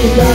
Forever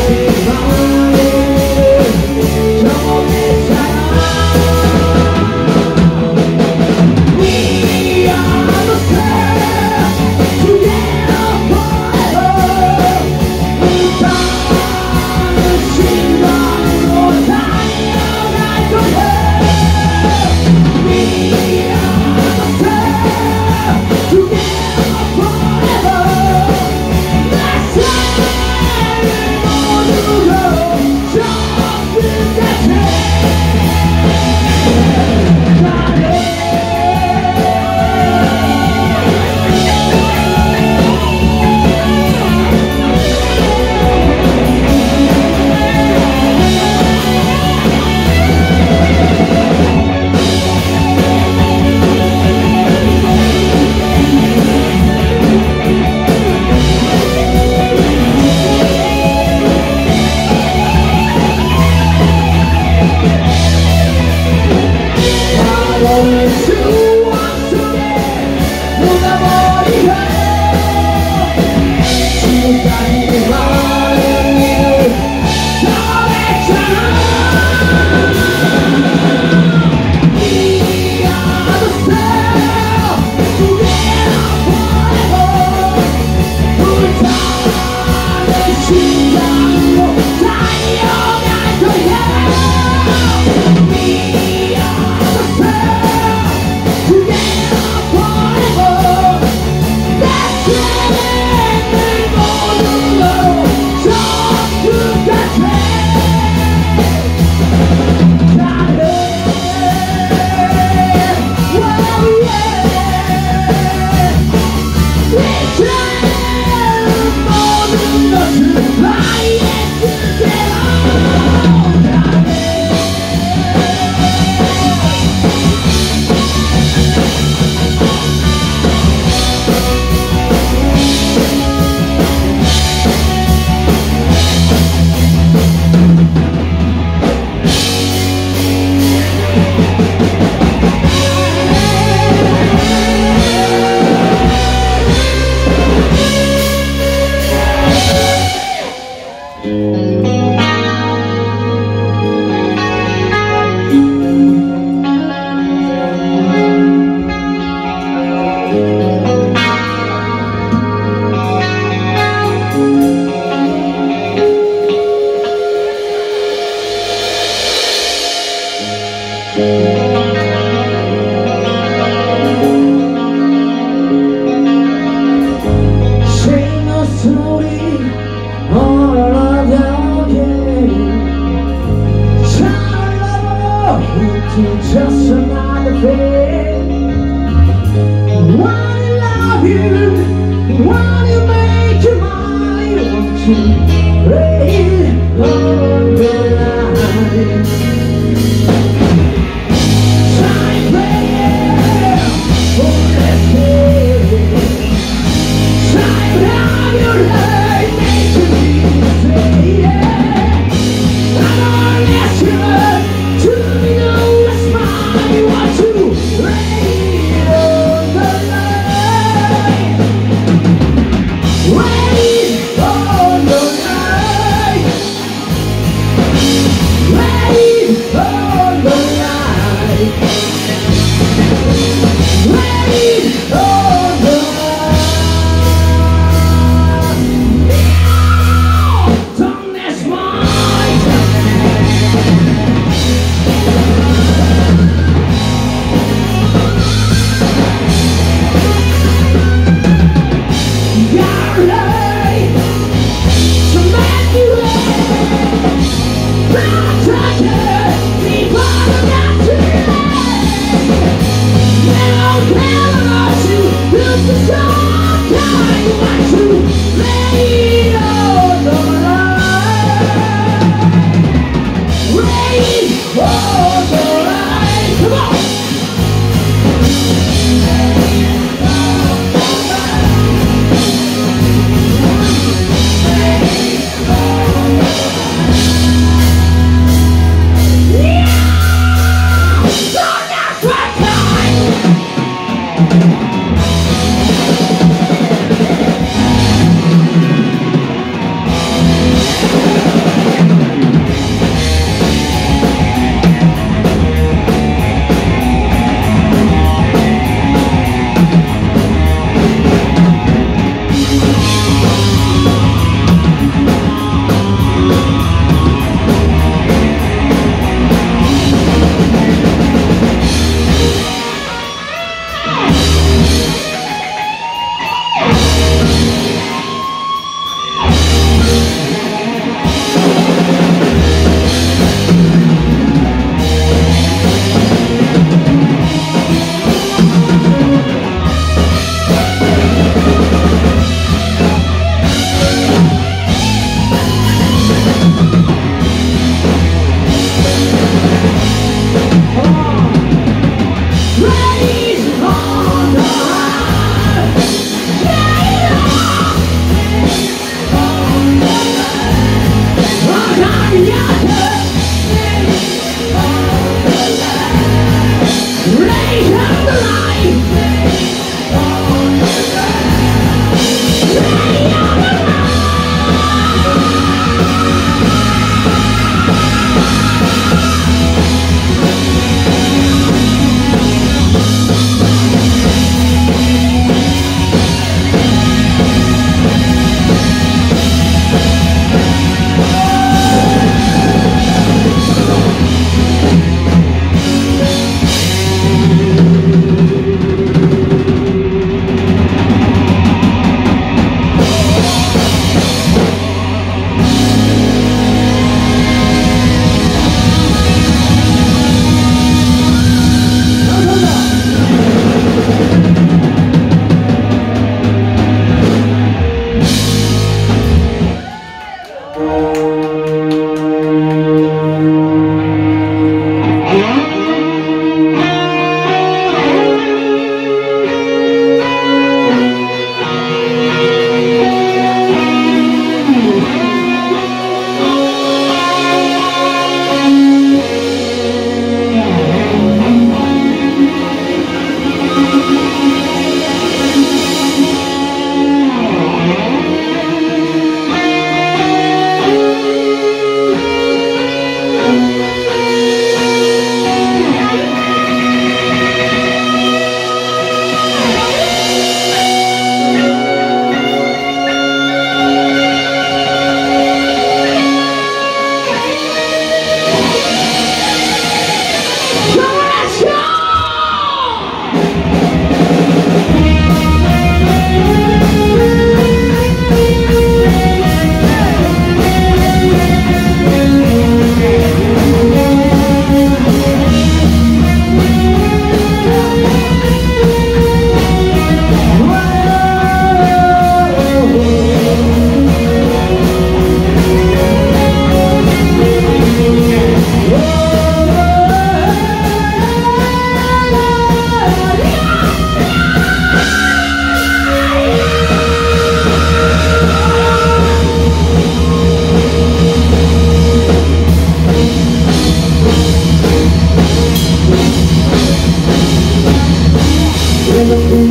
Música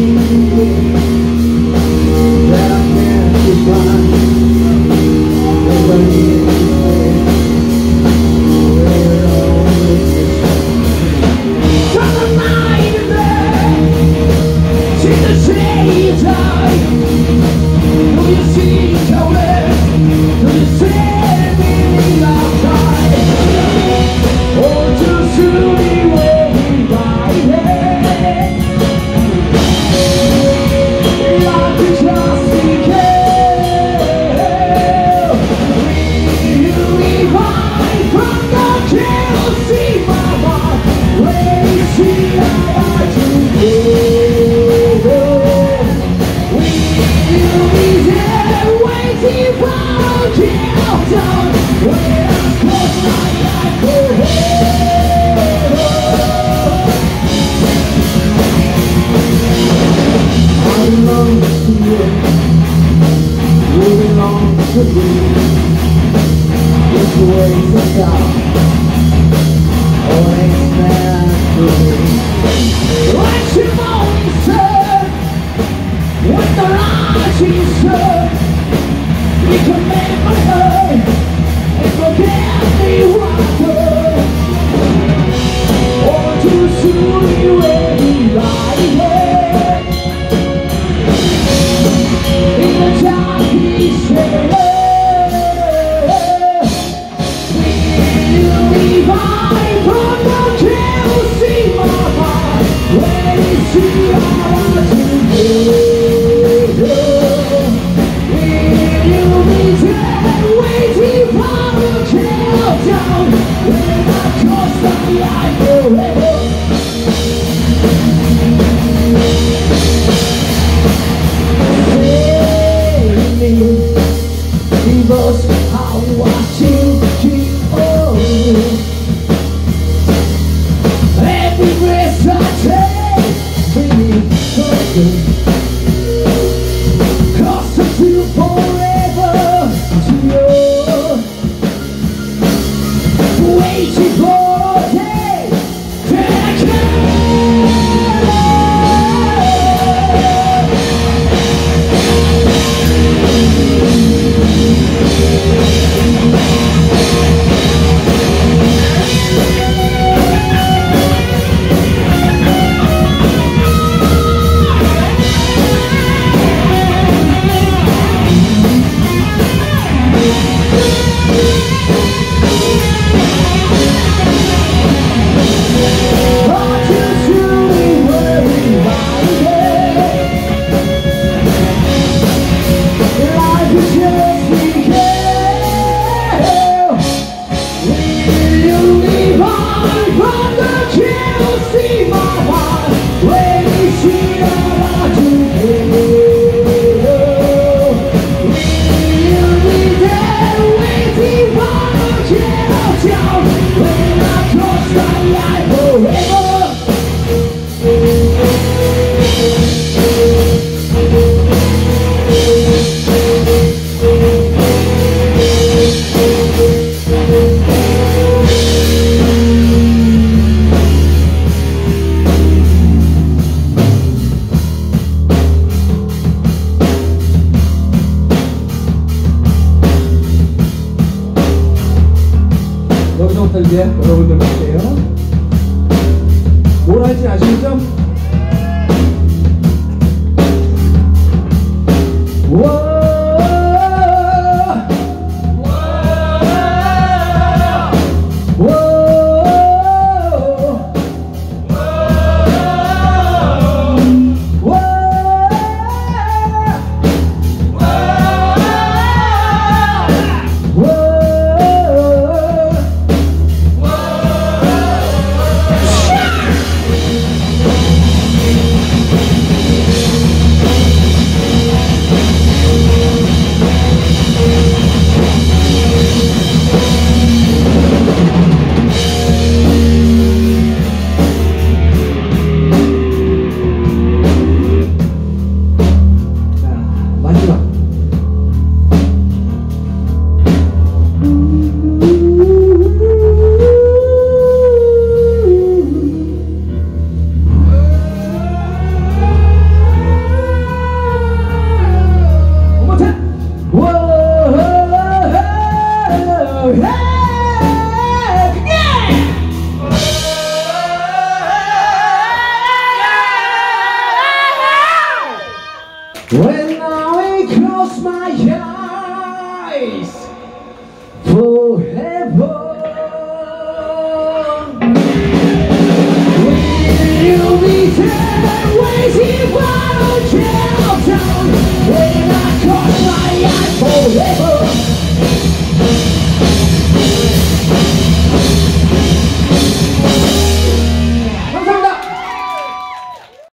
you. 이제 여러분들 볼게요. 뭘 할지 아시죠?